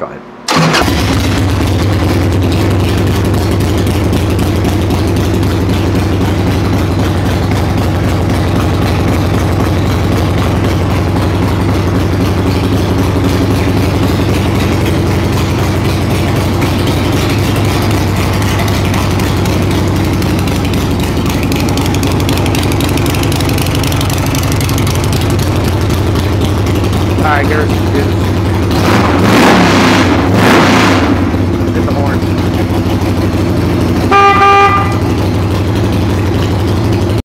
Go ahead. Tigers is